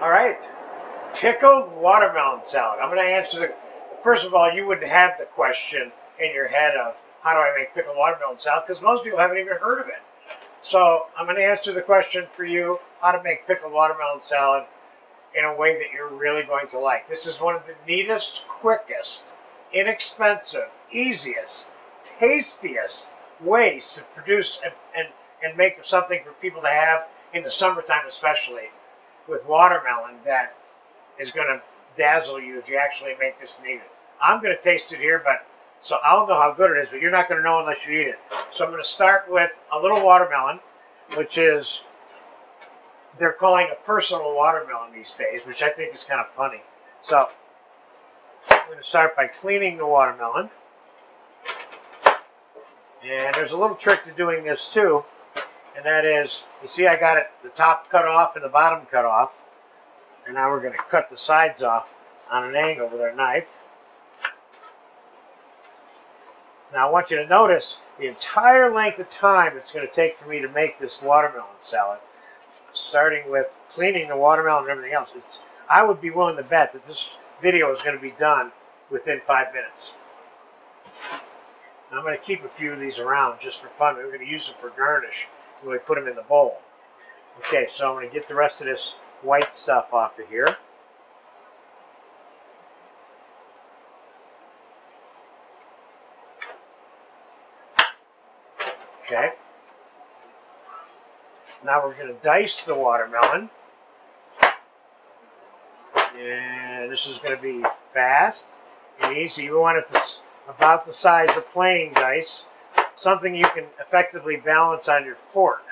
All right. Pickled watermelon salad. I'm going to answer the. First of all, you wouldn't have the question in your head of how do I make pickled watermelon salad because most people haven't even heard of it. So I'm going to answer the question for you how to make pickled watermelon salad in a way that you're really going to like. This is one of the neatest, quickest, inexpensive, easiest, tastiest ways to produce and, and, and make something for people to have in the summertime especially with watermelon that is going to dazzle you if you actually make this and. I'm going to taste it here, but so I don't know how good it is, but you're not going to know unless you eat it. So I'm going to start with a little watermelon, which is, they're calling a personal watermelon these days, which I think is kind of funny. So I'm going to start by cleaning the watermelon. And there's a little trick to doing this too, and that is, you see I got it, the top cut off and the bottom cut off. And now we're going to cut the sides off on an angle with our knife. Now I want you to notice the entire length of time it's going to take for me to make this watermelon salad, starting with cleaning the watermelon and everything else. It's, I would be willing to bet that this video is going to be done within five minutes. I'm going to keep a few of these around just for fun. We're going to use them for garnish we put them in the bowl. Okay, so I'm going to get the rest of this white stuff off of here. Okay. Now we're going to dice the watermelon. And this is going to be fast and easy. We want it to about the size of playing dice, something you can effectively balance on your fork.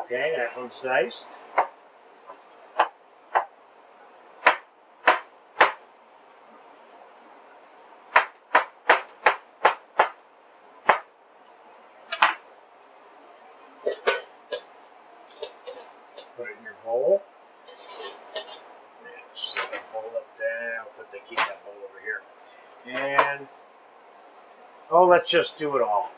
Okay, that one's diced. Put it in your bowl. And set that bowl up there. I'll put the keep that bowl over here. And oh, let's just do it all.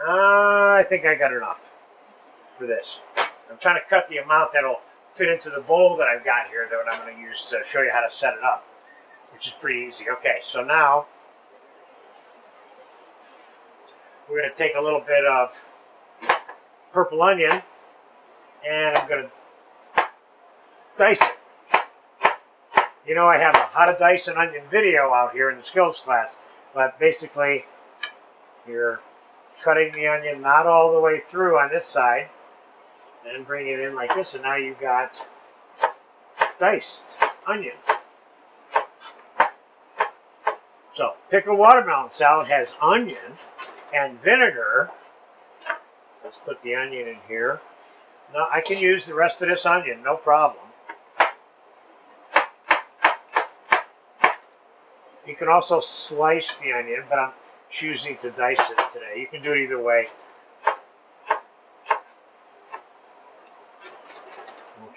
Uh, I think I got enough for this. I'm trying to cut the amount that'll fit into the bowl that I've got here that I'm going to use to show you how to set it up, which is pretty easy. Okay, so now we're going to take a little bit of purple onion and I'm going to dice it. You know I have a how to dice an onion video out here in the skills class, but basically you're cutting the onion not all the way through on this side and bring it in like this and now you've got diced onion. So pickled watermelon salad has onion and vinegar. Let's put the onion in here. Now I can use the rest of this onion, no problem. You can also slice the onion, but I'm choosing to dice it today. You can do it either way.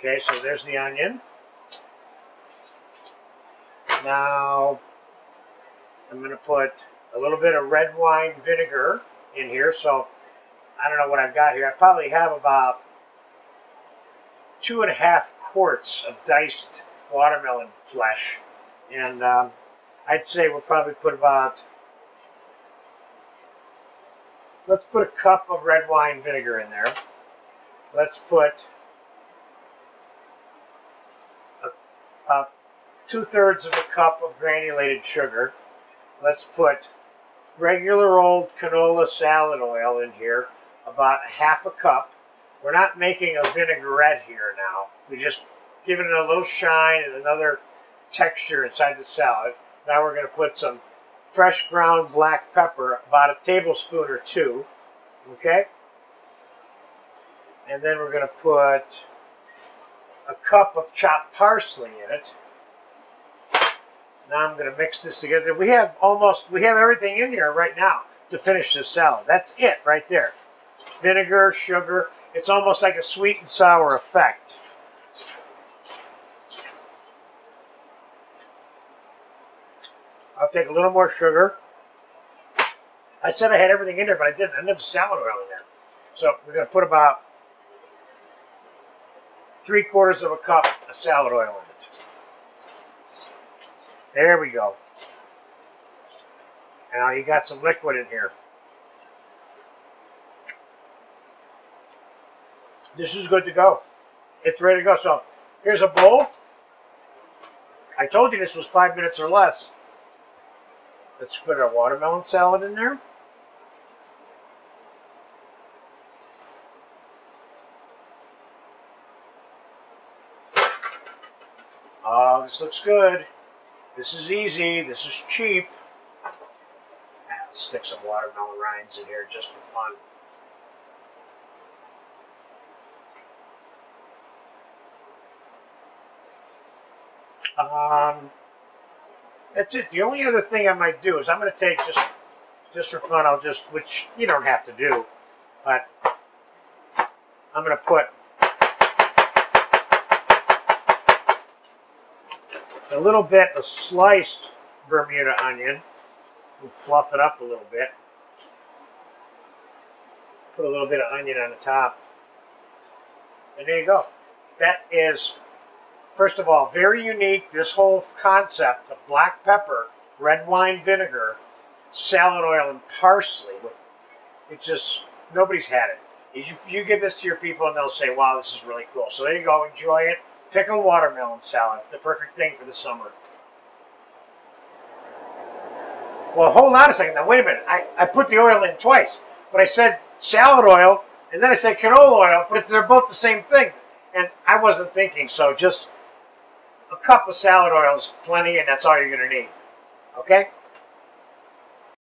Okay, so there's the onion. Now, I'm going to put a little bit of red wine vinegar in here. So, I don't know what I've got here. I probably have about two and a half quarts of diced watermelon flesh. And um, I'd say we'll probably put about, let's put a cup of red wine vinegar in there. Let's put uh, two-thirds of a cup of granulated sugar. Let's put regular old canola salad oil in here, about half a cup. We're not making a vinaigrette here now. We just giving it a little shine and another texture inside the salad. Now we're going to put some fresh ground black pepper, about a tablespoon or two. Okay? And then we're going to put a cup of chopped parsley in it. Now I'm going to mix this together. We have almost, we have everything in here right now to finish this salad. That's it right there. Vinegar, sugar. It's almost like a sweet and sour effect. I'll take a little more sugar. I said I had everything in there, but I didn't. I didn't have salad oil in there. So we're going to put about three quarters of a cup of salad oil in it. There we go. Now you got some liquid in here. This is good to go. It's ready to go. So here's a bowl. I told you this was five minutes or less. Let's put our watermelon salad in there. Oh, this looks good. This is easy. This is cheap. Let's stick some watermelon rinds in here just for fun. Um, that's it. The only other thing I might do is I'm going to take just, just for fun. I'll just, which you don't have to do, but I'm going to put a little bit of sliced Bermuda onion and fluff it up a little bit. Put a little bit of onion on the top. And there you go. That is First of all, very unique, this whole concept of black pepper, red wine vinegar, salad oil, and parsley. It just, nobody's had it. You, you give this to your people and they'll say, wow, this is really cool. So there you go, enjoy it. Pickled watermelon salad, the perfect thing for the summer. Well, hold on a second. Now, wait a minute. I, I put the oil in twice. But I said salad oil, and then I said canola oil, but they're both the same thing. And I wasn't thinking, so just a cup of salad oil is plenty, and that's all you're going to need. Okay?